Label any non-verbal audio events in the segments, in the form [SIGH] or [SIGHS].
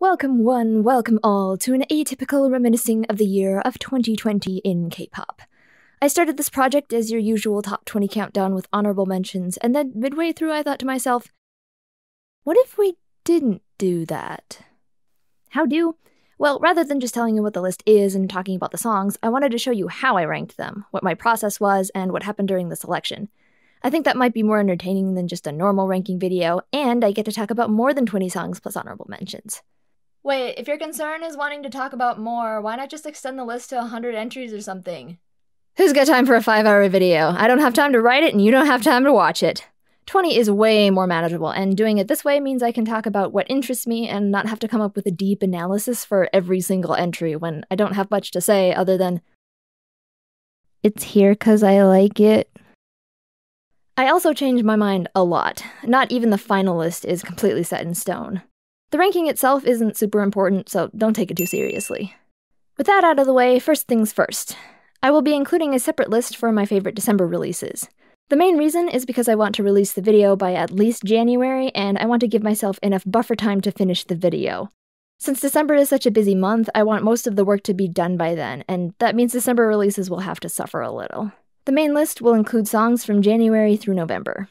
Welcome, one, welcome all, to an atypical reminiscing of the year of 2020 in K pop. I started this project as your usual top 20 countdown with honorable mentions, and then midway through I thought to myself, what if we didn't do that? How do? Well, rather than just telling you what the list is and talking about the songs, I wanted to show you how I ranked them, what my process was, and what happened during the selection. I think that might be more entertaining than just a normal ranking video, and I get to talk about more than 20 songs plus honorable mentions. Wait, if your concern is wanting to talk about more, why not just extend the list to 100 entries or something? Who's got time for a five hour video? I don't have time to write it, and you don't have time to watch it. 20 is way more manageable, and doing it this way means I can talk about what interests me and not have to come up with a deep analysis for every single entry when I don't have much to say other than, It's here because I like it. I also change my mind a lot. Not even the final list is completely set in stone. The ranking itself isn't super important, so don't take it too seriously. With that out of the way, first things first. I will be including a separate list for my favorite December releases. The main reason is because I want to release the video by at least January, and I want to give myself enough buffer time to finish the video. Since December is such a busy month, I want most of the work to be done by then, and that means December releases will have to suffer a little. The main list will include songs from January through November.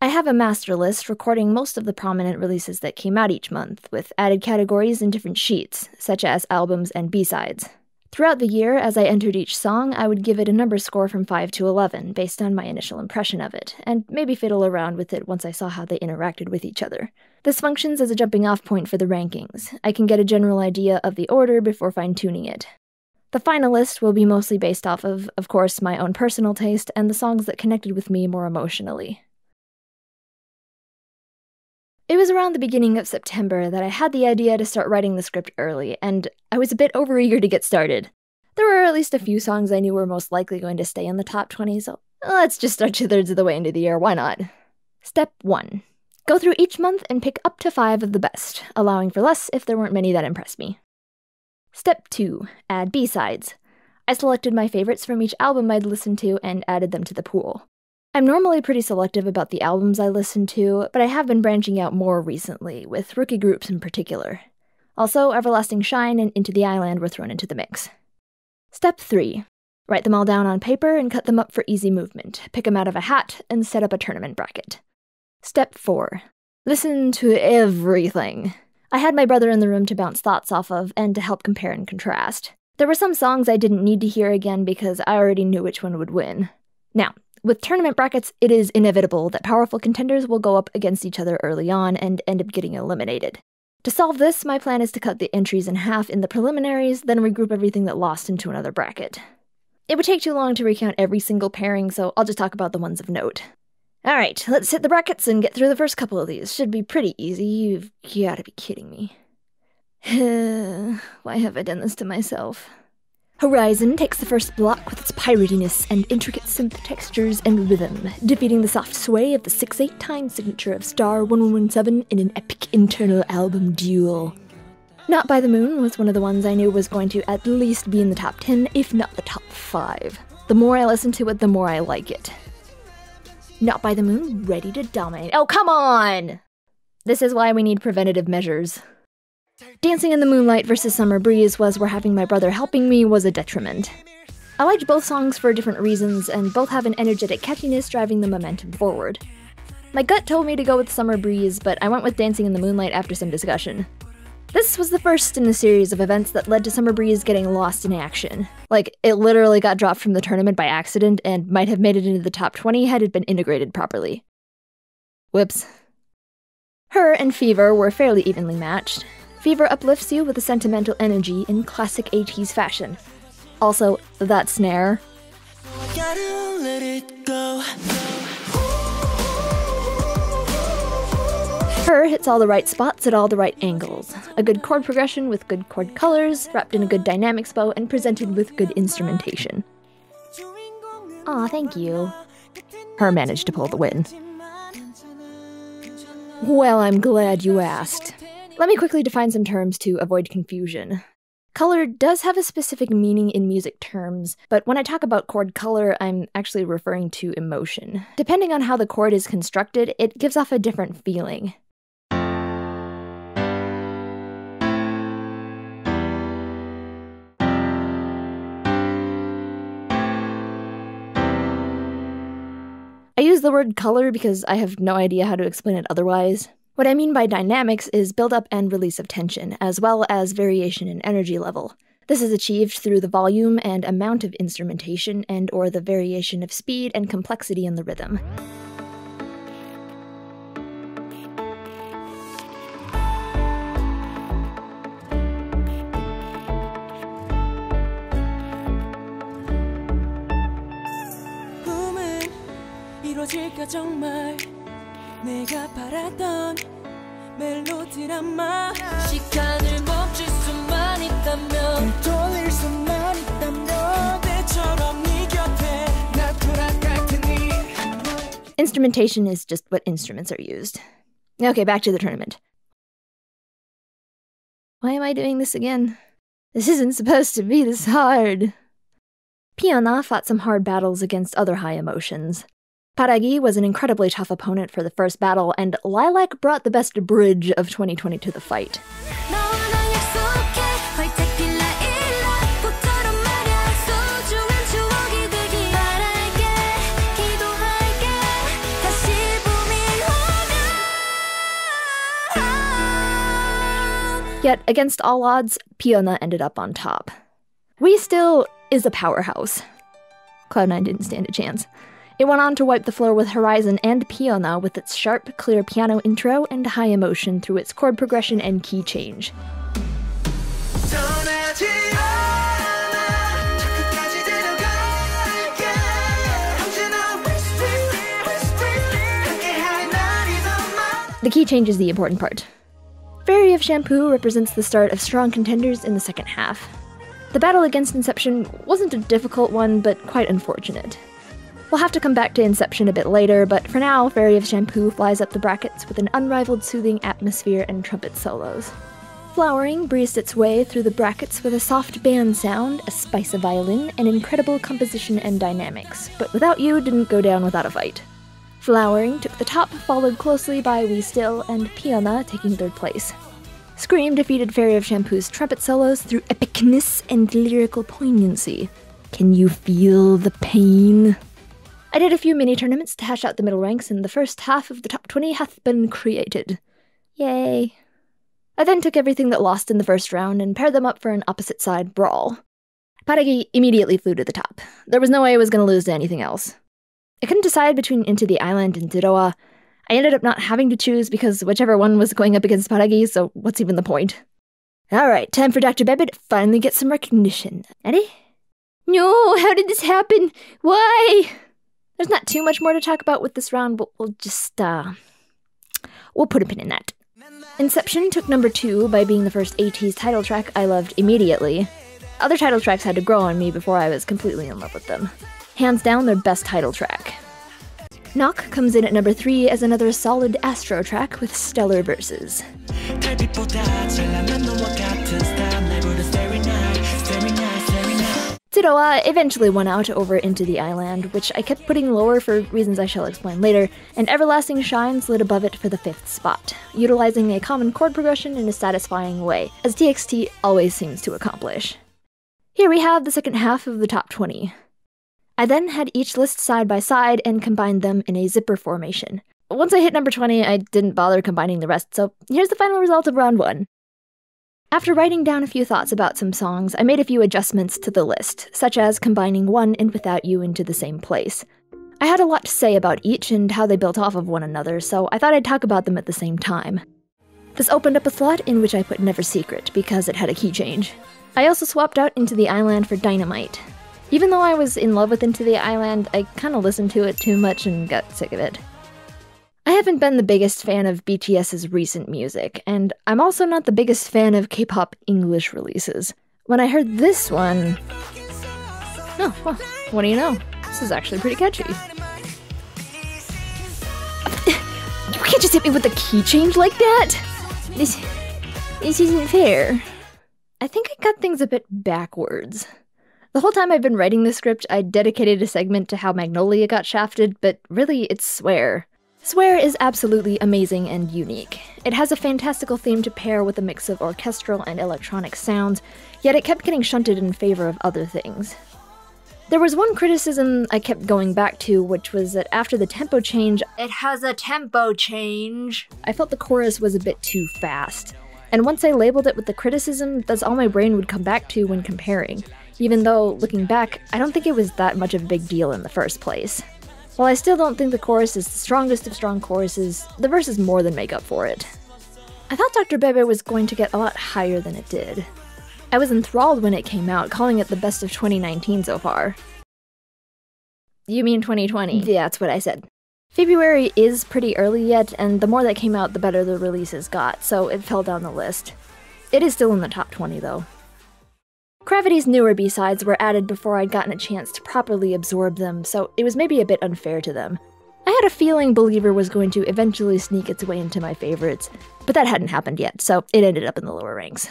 I have a master list recording most of the prominent releases that came out each month, with added categories in different sheets, such as albums and B-sides. Throughout the year, as I entered each song, I would give it a number score from 5 to 11, based on my initial impression of it, and maybe fiddle around with it once I saw how they interacted with each other. This functions as a jumping off point for the rankings. I can get a general idea of the order before fine tuning it. The final list will be mostly based off of, of course, my own personal taste and the songs that connected with me more emotionally. It was around the beginning of September that I had the idea to start writing the script early, and I was a bit overeager to get started. There were at least a few songs I knew were most likely going to stay in the top 20, so let's just start two thirds of the way into the year, why not? Step 1. Go through each month and pick up to five of the best, allowing for less if there weren't many that impressed me. Step 2. Add B-sides. I selected my favorites from each album I'd listened to and added them to the pool. I'm normally pretty selective about the albums I listen to, but I have been branching out more recently, with rookie groups in particular. Also, Everlasting Shine and Into the Island were thrown into the mix. Step 3. Write them all down on paper and cut them up for easy movement. Pick them out of a hat and set up a tournament bracket. Step 4. Listen to everything. I had my brother in the room to bounce thoughts off of and to help compare and contrast. There were some songs I didn't need to hear again because I already knew which one would win. Now, with tournament brackets, it is inevitable that powerful contenders will go up against each other early on and end up getting eliminated. To solve this, my plan is to cut the entries in half in the preliminaries, then regroup everything that lost into another bracket. It would take too long to recount every single pairing, so I'll just talk about the ones of note. Alright, let's hit the brackets and get through the first couple of these. Should be pretty easy, you've gotta be kidding me. [SIGHS] Why have I done this to myself? Horizon takes the first block with its piratiness and intricate synth textures and rhythm, defeating the soft sway of the 6-8 time signature of Star 1117 in an epic internal album duel. Not by the Moon was one of the ones I knew was going to at least be in the top 10, if not the top 5. The more I listen to it, the more I like it. Not by the Moon, ready to dominate. Oh, come on! This is why we need preventative measures. Dancing in the Moonlight versus Summer Breeze was where having my brother helping me was a detriment. I liked both songs for different reasons, and both have an energetic catchiness driving the momentum forward. My gut told me to go with Summer Breeze, but I went with Dancing in the Moonlight after some discussion. This was the first in a series of events that led to Summer Breeze getting lost in action. Like, it literally got dropped from the tournament by accident and might have made it into the top 20 had it been integrated properly. Whoops. Her and Fever were fairly evenly matched, Fever uplifts you with a sentimental energy in classic 80s fashion. Also, that snare. Her hits all the right spots at all the right angles. A good chord progression with good chord colors, wrapped in a good dynamics bow, and presented with good instrumentation. Aw, thank you. Her managed to pull the win. Well, I'm glad you asked. Let me quickly define some terms to avoid confusion. Color does have a specific meaning in music terms, but when I talk about chord color, I'm actually referring to emotion. Depending on how the chord is constructed, it gives off a different feeling. I use the word color because I have no idea how to explain it otherwise. What I mean by dynamics is buildup and release of tension, as well as variation in energy level. This is achieved through the volume and amount of instrumentation and or the variation of speed and complexity in the rhythm. 이루어질까 정말 내가 바랐던 멜로디란 시간을 멈출 수만 있다면 돌릴 수만 있다면 네 곁에 나 돌아갈 테니 Instrumentation is just what instruments are used. Okay, back to the tournament. Why am I doing this again? This isn't supposed to be this hard. Piona fought some hard battles against other high emotions, Paragi was an incredibly tough opponent for the first battle, and Lilac brought the best bridge of 2020 to the fight. Yet, against all odds, Piona ended up on top. We still is a powerhouse. Cloud9 didn't stand a chance. It went on to wipe the floor with Horizon and Piona with its sharp, clear piano intro and high emotion through its chord progression and key change. The key change is the important part. Fairy of Shampoo represents the start of strong contenders in the second half. The battle against Inception wasn't a difficult one, but quite unfortunate. We'll have to come back to Inception a bit later, but for now, Fairy of Shampoo flies up the brackets with an unrivaled soothing atmosphere and trumpet solos. Flowering breezed its way through the brackets with a soft band sound, a spice of violin, and incredible composition and dynamics, but Without You didn't go down without a fight. Flowering took the top, followed closely by We Still and Piona taking third place. Scream defeated Fairy of Shampoo's trumpet solos through epicness and lyrical poignancy. Can you feel the pain? I did a few mini tournaments to hash out the middle ranks, and the first half of the top 20 hath been created. Yay. I then took everything that lost in the first round and paired them up for an opposite side brawl. Paragi immediately flew to the top. There was no way I was going to lose to anything else. I couldn't decide between Into the Island and Tiroa. I ended up not having to choose because whichever one was going up against Paragi, so what's even the point? Alright, time for Dr. Bebit to finally get some recognition. Eddie? No, how did this happen? Why? There's not too much more to talk about with this round, but we'll just, uh, we'll put a pin in that. Inception took number two by being the first ATEEZ title track I loved immediately. Other title tracks had to grow on me before I was completely in love with them. Hands down, their best title track. Knock comes in at number three as another solid Astro track with stellar verses. Tiroa eventually won out over Into the Island, which I kept putting lower for reasons I shall explain later, and Everlasting Shine slid above it for the fifth spot, utilizing a common chord progression in a satisfying way, as TXT always seems to accomplish. Here we have the second half of the top 20. I then had each list side by side and combined them in a zipper formation. Once I hit number 20, I didn't bother combining the rest, so here's the final result of round 1. After writing down a few thoughts about some songs, I made a few adjustments to the list, such as combining one and Without You into the same place. I had a lot to say about each and how they built off of one another, so I thought I'd talk about them at the same time. This opened up a slot in which I put Never Secret because it had a key change. I also swapped out Into the Island for Dynamite. Even though I was in love with Into the Island, I kinda listened to it too much and got sick of it. I haven't been the biggest fan of BTS's recent music, and I'm also not the biggest fan of K pop English releases. When I heard this one. Oh, well, what do you know? This is actually pretty catchy. [LAUGHS] You can't just hit me with a key change like that! This. This isn't fair. I think I got things a bit backwards. The whole time I've been writing this script, I dedicated a segment to how Magnolia got shafted, but really, it's Swear. Swear is absolutely amazing and unique. It has a fantastical theme to pair with a mix of orchestral and electronic sounds, yet it kept getting shunted in favor of other things. There was one criticism I kept going back to, which was that after the tempo change, It has a tempo change. I felt the chorus was a bit too fast. And once I labeled it with the criticism, that's all my brain would come back to when comparing, even though, looking back, I don't think it was that much of a big deal in the first place. While I still don't think the chorus is the strongest of strong choruses, the verses more than make up for it. I thought Dr. Bebe was going to get a lot higher than it did. I was enthralled when it came out, calling it the best of 2019 so far. You mean 2020? Yeah, that's what I said. February is pretty early yet, and the more that came out, the better the releases got, so it fell down the list. It is still in the top 20, though. CRAVITY's newer B-sides were added before I'd gotten a chance to properly absorb them, so it was maybe a bit unfair to them. I had a feeling Believer was going to eventually sneak its way into my favorites, but that hadn't happened yet, so it ended up in the lower ranks.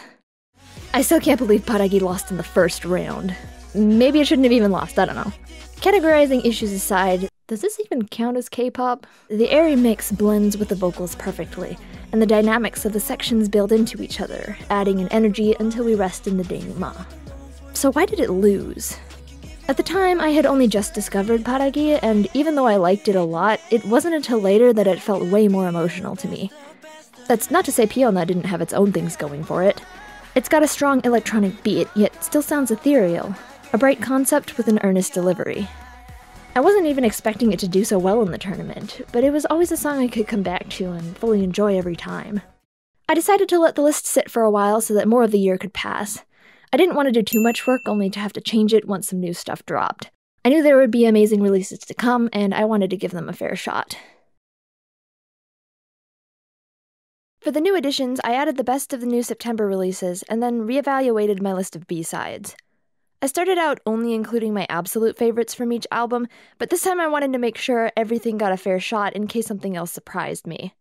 I still can't believe Paragi lost in the first round. Maybe it shouldn't have even lost, I don't know. Categorizing issues aside, does this even count as K-pop? The airy mix blends with the vocals perfectly, and the dynamics of the sections build into each other, adding an energy until we rest in the denouement. So why did it lose? At the time, I had only just discovered Paragi, and even though I liked it a lot, it wasn't until later that it felt way more emotional to me. That's not to say Piona didn't have its own things going for it. It's got a strong electronic beat, yet still sounds ethereal, a bright concept with an earnest delivery. I wasn't even expecting it to do so well in the tournament, but it was always a song I could come back to and fully enjoy every time. I decided to let the list sit for a while so that more of the year could pass. I didn't want to do too much work only to have to change it once some new stuff dropped. I knew there would be amazing releases to come, and I wanted to give them a fair shot. For the new editions, I added the best of the new September releases and then reevaluated my list of B-sides. I started out only including my absolute favorites from each album, but this time I wanted to make sure everything got a fair shot in case something else surprised me.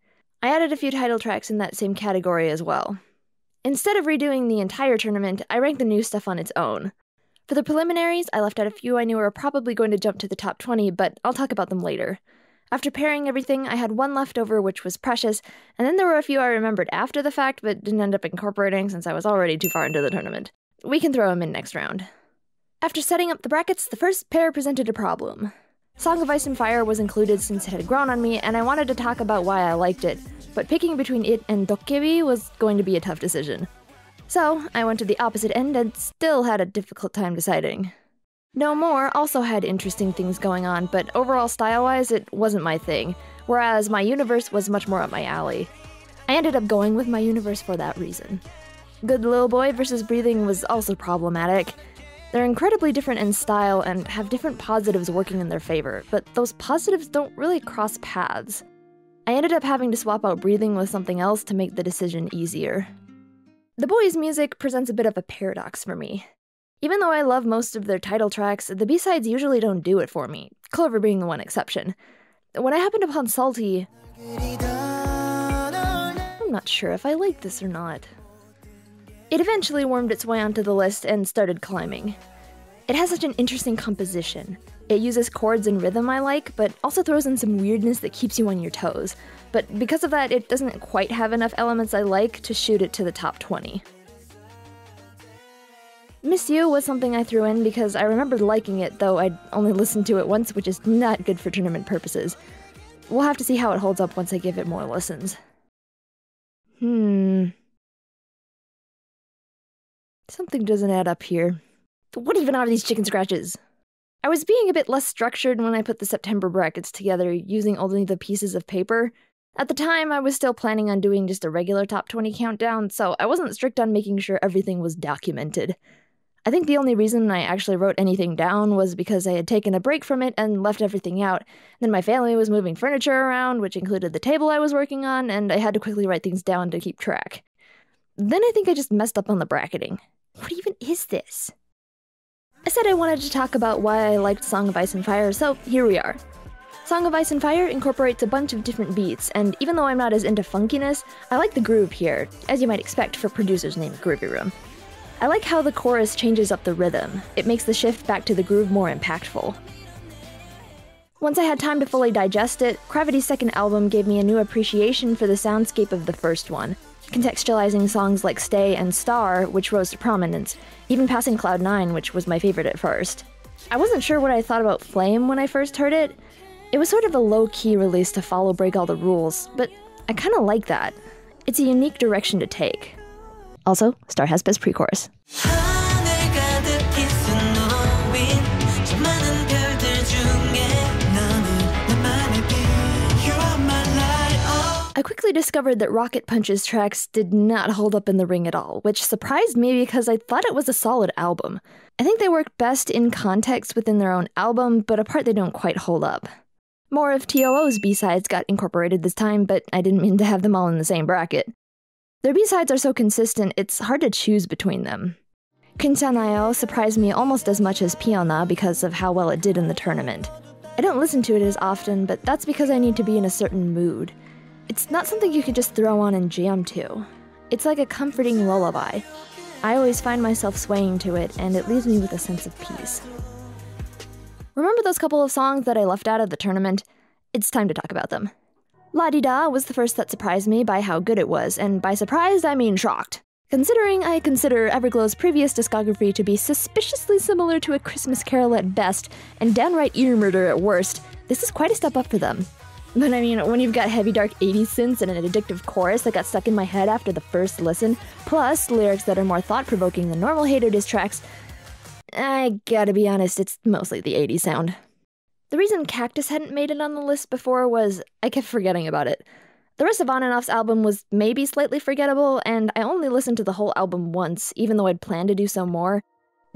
I added a few title tracks in that same category as well. Instead of redoing the entire tournament, I ranked the new stuff on its own. For the preliminaries, I left out a few I knew were probably going to jump to the top 20, but I'll talk about them later. After pairing everything, I had one left over, which was Precious, and then there were a few I remembered after the fact, but didn't end up incorporating since I was already too far into the tournament. We can throw them in next round. After setting up the brackets, the first pair presented a problem. Song of Ice and Fire was included since it had grown on me, and I wanted to talk about why I liked it, but picking between it and Dokkebi was going to be a tough decision. So, I went to the opposite end and still had a difficult time deciding. No More also had interesting things going on, but overall style wise, it wasn't my thing, whereas My Universe was much more up my alley. I ended up going with My Universe for that reason. Good Little Boy versus Breathing was also problematic. They're incredibly different in style and have different positives working in their favor, but those positives don't really cross paths. I ended up having to swap out Breathing with something else to make the decision easier. The Boyz' music presents a bit of a paradox for me. Even though I love most of their title tracks, the B-sides usually don't do it for me, Clover being the one exception. When I happened upon Salty, I'm not sure if I like this or not. It eventually wormed its way onto the list and started climbing. It has such an interesting composition. It uses chords and rhythm I like, but also throws in some weirdness that keeps you on your toes. But because of that, it doesn't quite have enough elements I like to shoot it to the top 20. Miss You was something I threw in because I remembered liking it, though I'd only listened to it once, which is not good for tournament purposes. We'll have to see how it holds up once I give it more listens. Hmm. Something doesn't add up here. But What even are these chicken scratches? I was being a bit less structured when I put the September brackets together using only the pieces of paper. At the time, I was still planning on doing just a regular top 20 countdown, so I wasn't strict on making sure everything was documented. I think the only reason I actually wrote anything down was because I had taken a break from it and left everything out. Then my family was moving furniture around, which included the table I was working on, and I had to quickly write things down to keep track. Then I think I just messed up on the bracketing. What even is this? I said I wanted to talk about why I liked Song of Ice and Fire, so here we are. Song of Ice and Fire incorporates a bunch of different beats, and even though I'm not as into funkiness, I like the groove here, as you might expect for producers named Groovy Room. I like how the chorus changes up the rhythm. It makes the shift back to the groove more impactful. Once I had time to fully digest it, CRAVITY's second album gave me a new appreciation for the soundscape of the first one, contextualizing songs like Stay and Star, which rose to prominence, even passing Cloud 9, which was my favorite at first. I wasn't sure what I thought about Flame when I first heard it. It was sort of a low key release to follow Break All the Rules, but I kind of like that. It's a unique direction to take. Also, Star has best pre chorus. I quickly discovered that Rocket Punch's tracks did not hold up in the ring at all, which surprised me because I thought it was a solid album. I think they work best in context within their own album, but apart they don't quite hold up. More of TOO's B-sides got incorporated this time, but I didn't mean to have them all in the same bracket. Their B-sides are so consistent, it's hard to choose between them. Quintanayo surprised me almost as much as Piona because of how well it did in the tournament. I don't listen to it as often, but that's because I need to be in a certain mood. It's not something you can just throw on and jam to. It's like a comforting lullaby. I always find myself swaying to it, and it leaves me with a sense of peace. Remember those couple of songs that I left out of the tournament? It's time to talk about them. La Di Da was the first that surprised me by how good it was, and by surprised, I mean shocked. Considering I consider Everglow's previous discography to be suspiciously similar to A Christmas Carol at best, and downright ear murder at worst, this is quite a step up for them. But I mean, when you've got heavy dark 80s synths and an addictive chorus that got stuck in my head after the first listen, plus lyrics that are more thought provoking than normal hater diss tracks, I gotta be honest, it's mostly the 80s sound. The reason Cactus hadn't made it on the list before was I kept forgetting about it. The rest of On and Off's album was maybe slightly forgettable, and I only listened to the whole album once, even though I'd planned to do so more.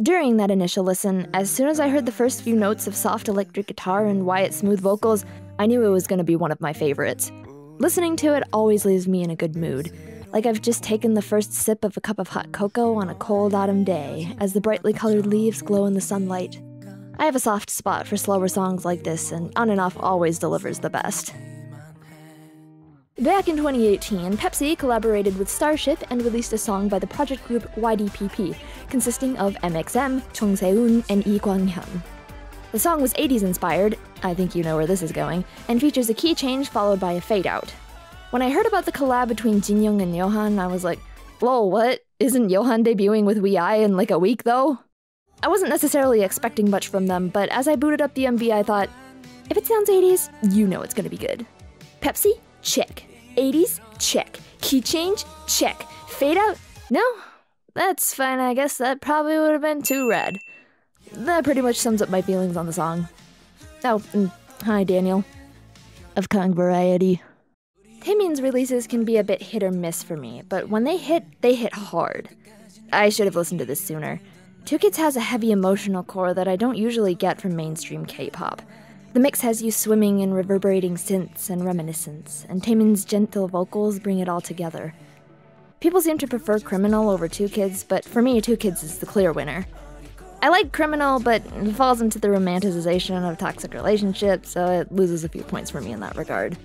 During that initial listen, as soon as I heard the first few notes of soft electric guitar and Wyatt's smooth vocals, I knew it was going to be one of my favorites. Listening to it always leaves me in a good mood, like I've just taken the first sip of a cup of hot cocoa on a cold autumn day as the brightly colored leaves glow in the sunlight. I have a soft spot for slower songs like this, and On and Off always delivers the best. Back in 2018, Pepsi collaborated with Starship and released a song by the project group YDPP, consisting of MXM, Jeong Se-woon, and Lee Kwang-hyun. The song was 80s inspired, I think you know where this is going, and features a key change followed by a fade out. When I heard about the collab between Jin Young and Johan, I was like, lol, what? Isn't Johan debuting with WEi in like a week though? I wasn't necessarily expecting much from them, but as I booted up the MV, I thought, if it sounds 80s, you know it's gonna be good. Pepsi? Check. 80s? Check. Key change? Check. Fade out? No? That's fine, I guess that probably would have been too rad. That pretty much sums up my feelings on the song. Oh, and hi, Daniel. Of Kong Variety. Taemin's releases can be a bit hit or miss for me, but when they hit, they hit hard. I should have listened to this sooner. Two Kids has a heavy emotional core that I don't usually get from mainstream K pop. The mix has you swimming in reverberating synths and reminiscence, and Taemin's gentle vocals bring it all together. People seem to prefer Criminal over Two Kids, but for me, Two Kids is the clear winner. I like Criminal, but it falls into the romanticization of toxic relationships, so it loses a few points for me in that regard.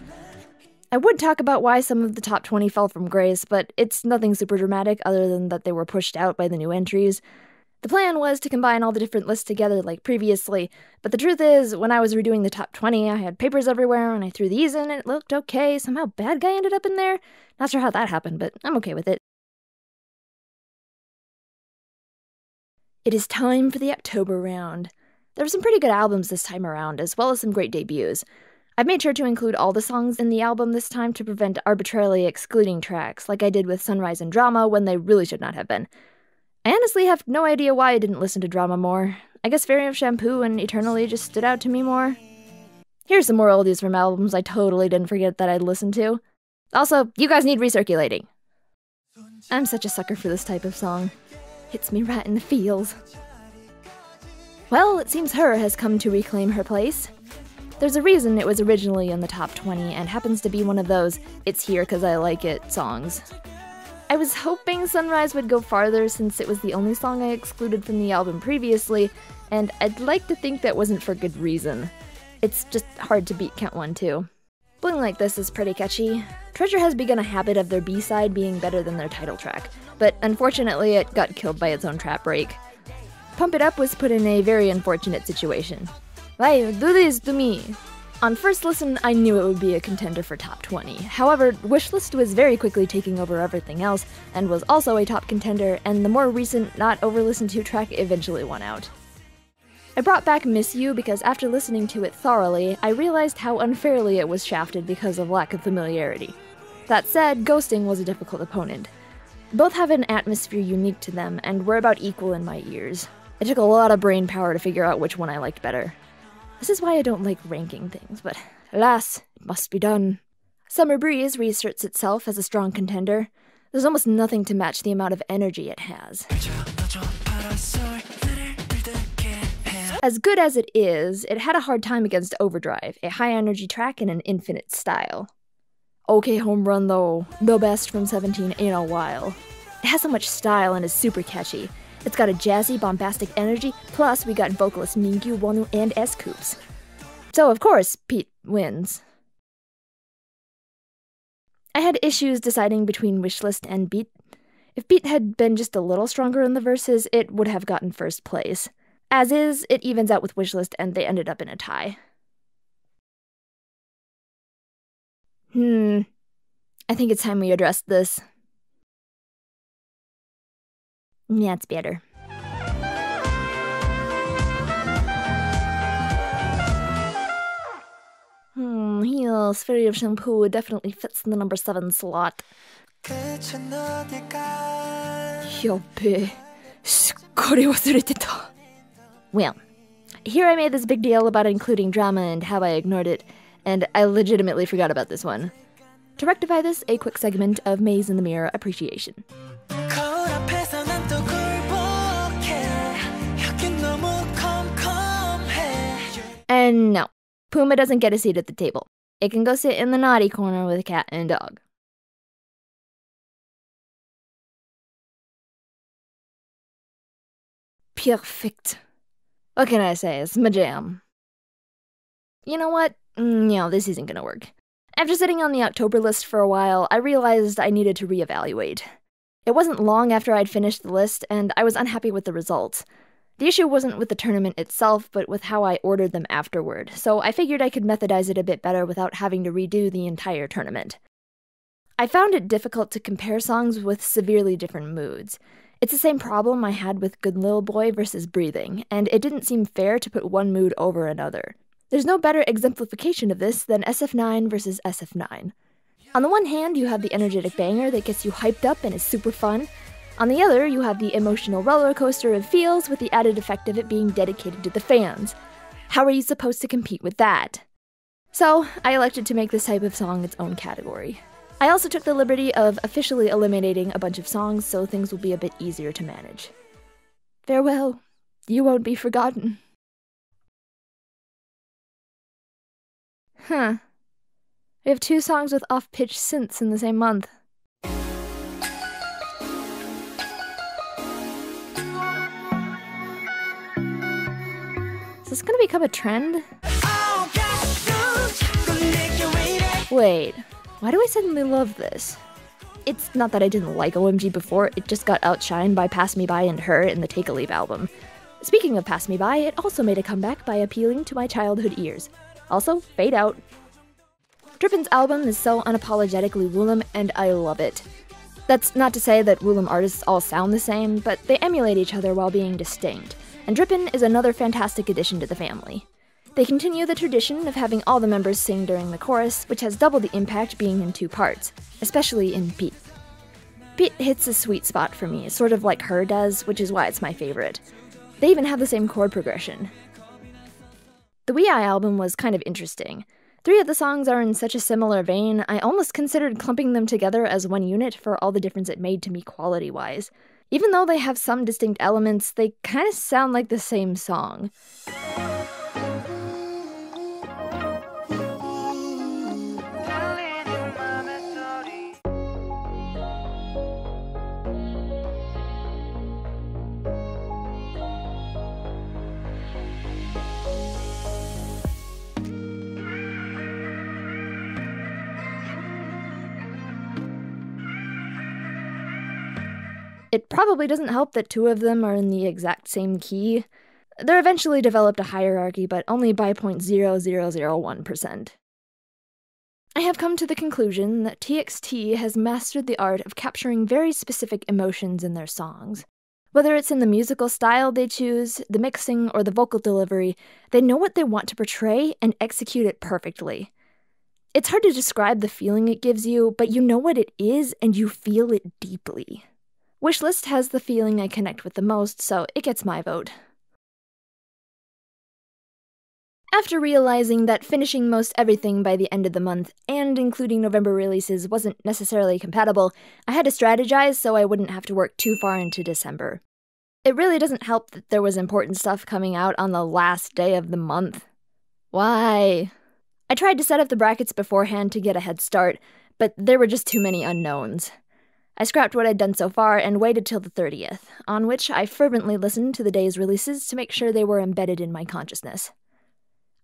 I would talk about why some of the top 20 fell from grace, but it's nothing super dramatic other than that they were pushed out by the new entries. The plan was to combine all the different lists together like previously, but the truth is, when I was redoing the top 20, I had papers everywhere and I threw these in and it looked okay. Somehow Bad Guy ended up in there. Not sure how that happened, but I'm okay with it. It is time for the October round. There were some pretty good albums this time around, as well as some great debuts. I've made sure to include all the songs in the album this time to prevent arbitrarily excluding tracks, like I did with Sunrise and Drama when they really should not have been. I honestly have no idea why I didn't listen to Drama more. I guess Fairy of Shampoo and Eternally just stood out to me more. Here's some more oldies from albums I totally didn't forget that I'd listened to. Also, you guys need recirculating. I'm such a sucker for this type of song. Hits me right in the feels. Well, it seems Her has come to reclaim her place. There's a reason it was originally in the top 20 and happens to be one of those It's Here Cause I Like It songs. I was hoping Sunrise would go farther since it was the only song I excluded from the album previously, and I'd like to think that wasn't for good reason. It's just hard to beat Count 1 too. Bling Like This is pretty catchy. Treasure has begun a habit of their B side being better than their title track, but unfortunately it got killed by its own trap break. Pump It Up was put in a very unfortunate situation. Why do this to me? On first listen, I knew it would be a contender for top 20. However, Wishlist was very quickly taking over everything else, and was also a top contender, and the more recent, not over listened to track eventually won out. I brought back Miss You because after listening to it thoroughly, I realized how unfairly it was shafted because of lack of familiarity. That said, Ghosting was a difficult opponent. Both have an atmosphere unique to them, and were about equal in my ears. It took a lot of brain power to figure out which one I liked better. This is why I don't like ranking things, but alas, it must be done. Summer Breeze reasserts itself as a strong contender. There's almost nothing to match the amount of energy it has. As good as it is, it had a hard time against Overdrive, a high energy track in an infinite style. Okay, Home Run though, the best from 17 in a while. It has so much style and is super catchy. It's got a jazzy, bombastic energy, plus we got vocalists Mingyu, Wonwoo, and S.Coups. So of course, Pete wins. I had issues deciding between Wishlist and Beat. If Beat had been just a little stronger in the verses, it would have gotten first place. As is, it evens out with Wishlist and they ended up in a tie. Hmm. I think it's time we address this. Yeah, it's better. Hmm, here, Sphere of Shampoo definitely fits in the number 7 slot. Yabe. すっかり忘れてた. Well, here I made this big deal about including drama and how I ignored it, and I legitimately forgot about this one. To rectify this, a quick segment of Maze in the Mirror appreciation. And no, Puma doesn't get a seat at the table. It can go sit in the naughty corner with a cat and dog. Perfect. What can I say? It's my jam. You know what? Mm, no, this isn't gonna work. After sitting on the October list for a while, I realized I needed to reevaluate. It wasn't long after I'd finished the list, and I was unhappy with the results. The issue wasn't with the tournament itself, but with how I ordered them afterward, so I figured I could methodize it a bit better without having to redo the entire tournament. I found it difficult to compare songs with severely different moods. It's the same problem I had with Good Little Boy versus Breathing, and it didn't seem fair to put one mood over another. There's no better exemplification of this than SF9 versus SF9. On the one hand, you have the energetic banger that gets you hyped up and is super fun. On the other, you have the emotional roller coaster of feels with the added effect of it being dedicated to the fans. How are you supposed to compete with that? So, I elected to make this type of song its own category. I also took the liberty of officially eliminating a bunch of songs so things will be a bit easier to manage. Farewell, you won't be forgotten. Huh. We have two songs with off pitch synths in the same month. Is this gonna become a trend? Wait, why do I suddenly love this? It's not that I didn't like OMG before, it just got outshined by Pass Me By and Her in the Take a Leave album. Speaking of Pass Me By, it also made a comeback by appealing to my childhood ears. Also, Fade Out. Drippin's album is so unapologetically Woollim, and I love it. That's not to say that Woollim artists all sound the same, but they emulate each other while being distinct, and Drippin is another fantastic addition to the family. They continue the tradition of having all the members sing during the chorus, which has double the impact being in two parts, especially in Pete. Pete hits a sweet spot for me, sort of like Her does, which is why it's my favorite. They even have the same chord progression. The WEi album was kind of interesting. Three of the songs are in such a similar vein, I almost considered clumping them together as one unit for all the difference it made to me quality wise. Even though they have some distinct elements, they kind of sound like the same song. It probably doesn't help that two of them are in the exact same key. There eventually developed a hierarchy, but only by 0.0001%. I have come to the conclusion that TXT has mastered the art of capturing very specific emotions in their songs. Whether it's in the musical style they choose, the mixing, or the vocal delivery, they know what they want to portray and execute it perfectly. It's hard to describe the feeling it gives you, but you know what it is and you feel it deeply. Wishlist has the feeling I connect with the most, so it gets my vote. After realizing that finishing most everything by the end of the month, and including November releases, wasn't necessarily compatible, I had to strategize so I wouldn't have to work too far into December. It really doesn't help that there was important stuff coming out on the last day of the month. Why? I tried to set up the brackets beforehand to get a head start, but there were just too many unknowns. I scrapped what I'd done so far and waited till the 30th, on which I fervently listened to the day's releases to make sure they were embedded in my consciousness.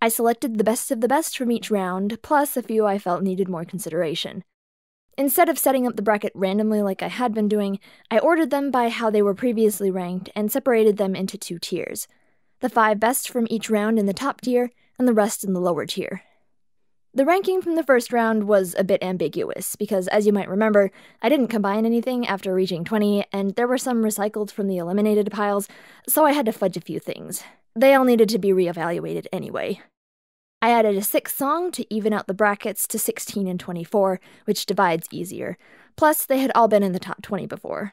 I selected the best of the best from each round, plus a few I felt needed more consideration. Instead of setting up the bracket randomly like I had been doing, I ordered them by how they were previously ranked and separated them into two tiers the five best from each round in the top tier, and the rest in the lower tier. The ranking from the first round was a bit ambiguous, because as you might remember, I didn't combine anything after reaching 20, and there were some recycled from the eliminated piles, so I had to fudge a few things. They all needed to be reevaluated anyway. I added a sixth song to even out the brackets to 16 and 24, which divides easier. Plus, they had all been in the top 20 before.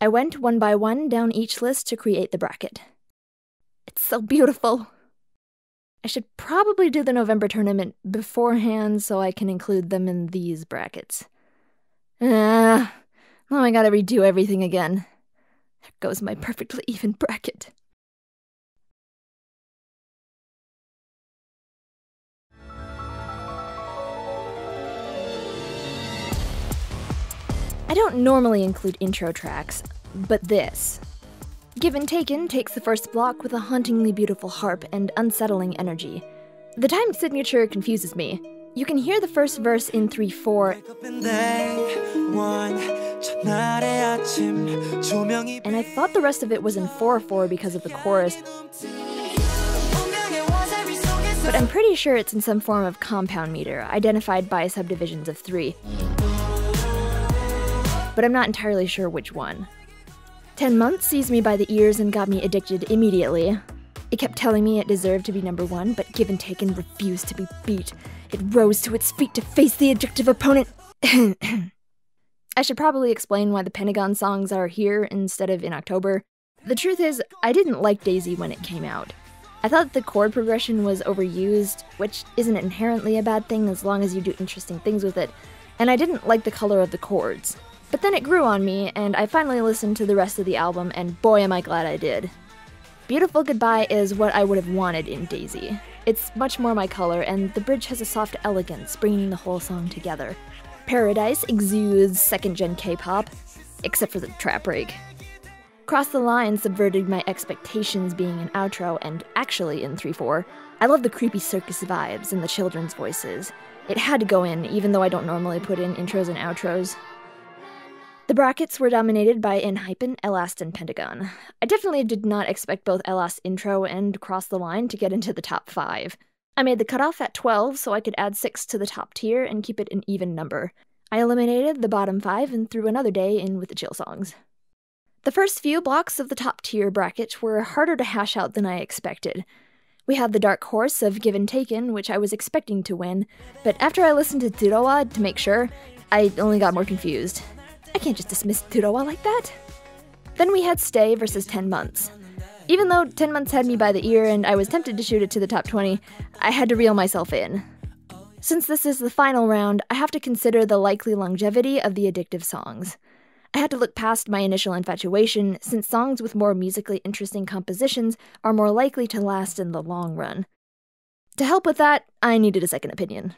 I went one by one down each list to create the bracket. It's so beautiful. I should probably do the November tournament beforehand so I can include them in these brackets. Ah, now I gotta redo everything again. There goes my perfectly even bracket. I don't normally include intro tracks, but this, Given Taken takes the first block with a hauntingly beautiful harp and unsettling energy. The timed signature confuses me. You can hear the first verse in 3 4, and I thought the rest of it was in 4 4 because of the chorus. But I'm pretty sure it's in some form of compound meter, identified by subdivisions of 3. But I'm not entirely sure which one. Ten Months seized me by the ears and got me addicted immediately. It kept telling me it deserved to be number one, but Given Taken refused to be beat. It rose to its feet to face the addictive opponent. [CLEARS THROAT] I should probably explain why the Pentagon songs are here instead of in October. The truth is, I didn't like Daisy when it came out. I thought the chord progression was overused, which isn't inherently a bad thing as long as you do interesting things with it, and I didn't like the color of the chords. But then it grew on me, and I finally listened to the rest of the album, and boy am I glad I did. Beautiful Goodbye is what I would have wanted in Daisy. It's much more my color, and the bridge has a soft elegance, bringing the whole song together. Paradise exudes second gen K pop, except for the trap break. Cross the Line subverted my expectations being an outro, and actually in 3 4. I love the creepy circus vibes and the children's voices. It had to go in, even though I don't normally put in intros and outros. The brackets were dominated by ENHYPEN, E'LAST, and Pentagon. I definitely did not expect both E'LAST intro and Cross the Line to get into the top 5. I made the cutoff at 12 so I could add 6 to the top tier and keep it an even number. I eliminated the bottom 5 and threw another day in with the chill songs. The first few blocks of the top tier bracket were harder to hash out than I expected. We had the dark horse of Give Given Taken, which I was expecting to win, but after I listened to Turowa to make sure, I only got more confused. I can't just dismiss Turowa like that. Then we had Stay versus 10 Months. Even though 10 Months had me by the ear and I was tempted to shoot it to the top 20, I had to reel myself in. Since this is the final round, I have to consider the likely longevity of the addictive songs. I had to look past my initial infatuation, since songs with more musically interesting compositions are more likely to last in the long run. To help with that, I needed a second opinion.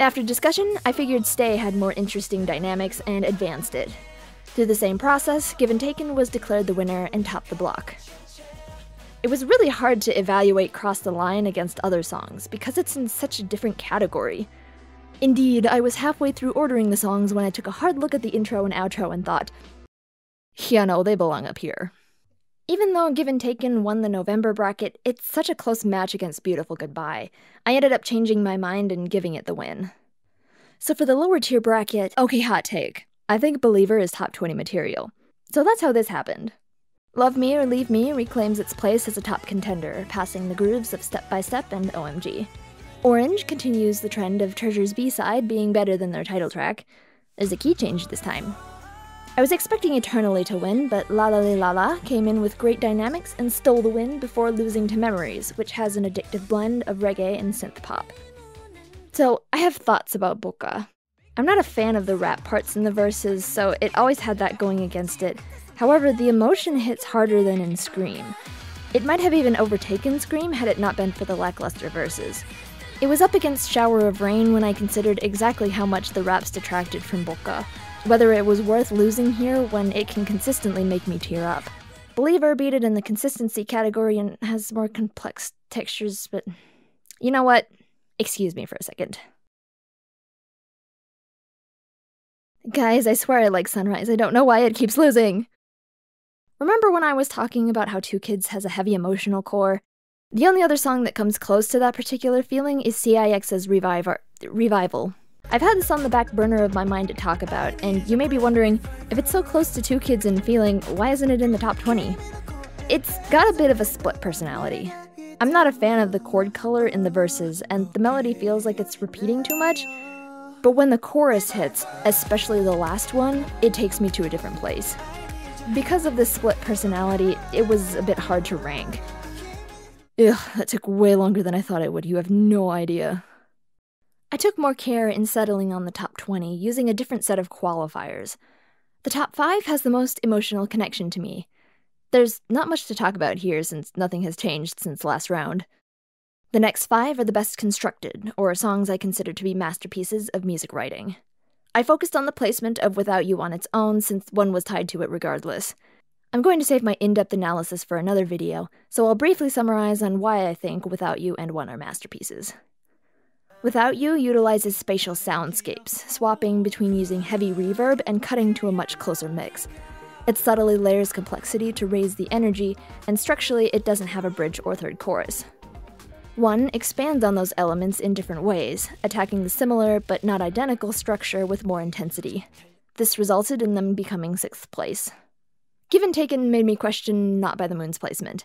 After discussion, I figured Stay had more interesting dynamics and advanced it. Through the same process, Given Taken was declared the winner and topped the block. It was really hard to evaluate Cross the Line against other songs because it's in such a different category. Indeed, I was halfway through ordering the songs when I took a hard look at the intro and outro and thought, yeah, no, they belong up here. Even though Give Given Taken won the November bracket, it's such a close match against Beautiful Goodbye. I ended up changing my mind and giving it the win. So for the lower tier bracket, okay, hot take. I think Believer is top 20 material. So that's how this happened. Love Me or Leave Me reclaims its place as a top contender, passing the grooves of Step by Step and OMG. Orange continues the trend of Treasure's B side being better than their title track. There's a key change this time. I was expecting Eternally to win, but La La La La came in with great dynamics and stole the win before losing to Memories, which has an addictive blend of reggae and synth pop. So, I have thoughts about Boca. I'm not a fan of the rap parts in the verses, so it always had that going against it. However, the emotion hits harder than in Scream. It might have even overtaken Scream had it not been for the lackluster verses. It was up against Shower of Rain when I considered exactly how much the raps detracted from Boca whether it was worth losing here when it can consistently make me tear up. Believer beat it in the consistency category and has more complex textures, but you know what? Excuse me for a second. Guys, I swear I like Sunrise. I don't know why it keeps losing. Remember when I was talking about how Two Kids has a heavy emotional core? The only other song that comes close to that particular feeling is CIX's Revival, I've had this on the back burner of my mind to talk about, and you may be wondering if it's so close to Two Kids in feeling, why isn't it in the top 20? It's got a bit of a split personality. I'm not a fan of the chord color in the verses, and the melody feels like it's repeating too much. But when the chorus hits, especially the last one, it takes me to a different place. Because of this split personality, it was a bit hard to rank. Ugh, that took way longer than I thought it would, you have no idea. I took more care in settling on the top 20 using a different set of qualifiers. The top 5 has the most emotional connection to me. There's not much to talk about here since nothing has changed since last round. The next five are the best constructed, or songs I consider to be masterpieces of music writing. I focused on the placement of Without You on its own since one was tied to it regardless. I'm going to save my in depth analysis for another video, so I'll briefly summarize on why I think Without You and One are masterpieces. Without You utilizes spatial soundscapes, swapping between using heavy reverb and cutting to a much closer mix. It subtly layers complexity to raise the energy, and structurally, it doesn't have a bridge or third chorus. One expands on those elements in different ways, attacking the similar but not identical structure with more intensity. This resulted in them becoming sixth place. Given Taken made me question Not by the Moon's placement.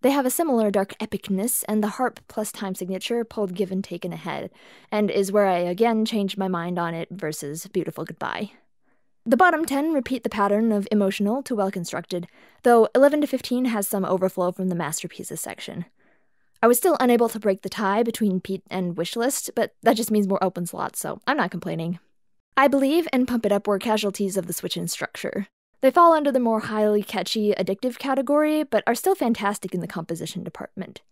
They have a similar dark epicness, and the harp plus time signature pulled Given Taken ahead, and is where I again changed my mind on it versus Beautiful Goodbye. The bottom 10 repeat the pattern of emotional to well constructed, though 11 to 15 has some overflow from the masterpieces section. I was still unable to break the tie between Pete and Wishlist, but that just means more open slots, so I'm not complaining. I believe and Pump It Up were casualties of the switch in structure. They fall under the more highly catchy, addictive category, but are still fantastic in the composition department.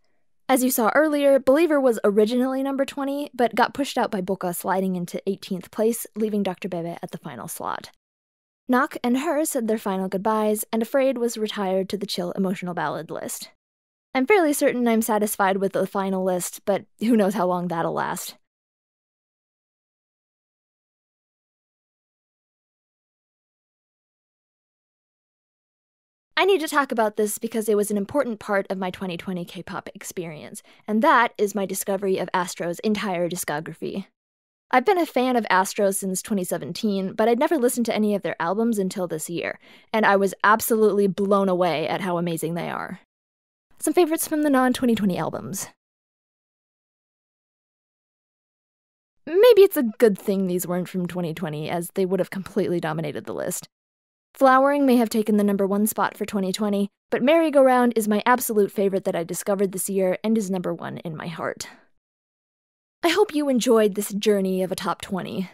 As you saw earlier, Believer was originally number 20, but got pushed out by Boca sliding into 18th place, leaving Dr. Bebe at the final slot. Knock and Her said their final goodbyes, and Afraid was retired to the chill emotional ballad list. I'm fairly certain I'm satisfied with the final list, but who knows how long that'll last. I need to talk about this because it was an important part of my 2020 K pop experience, and that is my discovery of Astro's entire discography. I've been a fan of Astro since 2017, but I'd never listened to any of their albums until this year, and I was absolutely blown away at how amazing they are. Some favorites from the non 2020 albums. Maybe it's a good thing these weren't from 2020, as they would have completely dominated the list. Flowering may have taken the number one spot for 2020, but Merry Go Round is my absolute favorite that I discovered this year and is number one in my heart. I hope you enjoyed this journey of a top 20.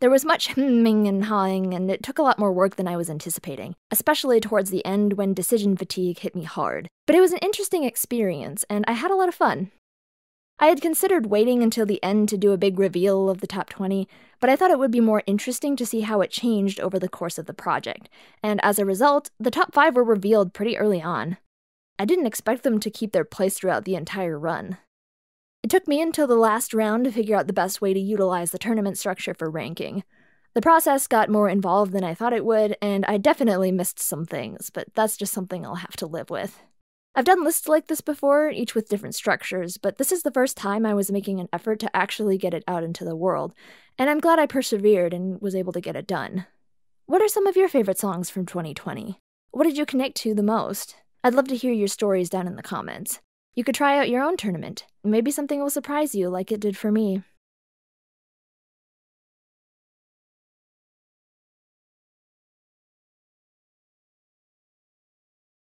There was much hmming and hawing, and it took a lot more work than I was anticipating, especially towards the end when decision fatigue hit me hard. But it was an interesting experience, and I had a lot of fun. I had considered waiting until the end to do a big reveal of the top 20, but I thought it would be more interesting to see how it changed over the course of the project, and as a result, the top 5 were revealed pretty early on. I didn't expect them to keep their place throughout the entire run. It took me until the last round to figure out the best way to utilize the tournament structure for ranking. The process got more involved than I thought it would, and I definitely missed some things, but that's just something I'll have to live with. I've done lists like this before, each with different structures, but this is the first time I was making an effort to actually get it out into the world, and I'm glad I persevered and was able to get it done. What are some of your favorite songs from 2020? What did you connect to the most? I'd love to hear your stories down in the comments. You could try out your own tournament. Maybe something will surprise you like it did for me.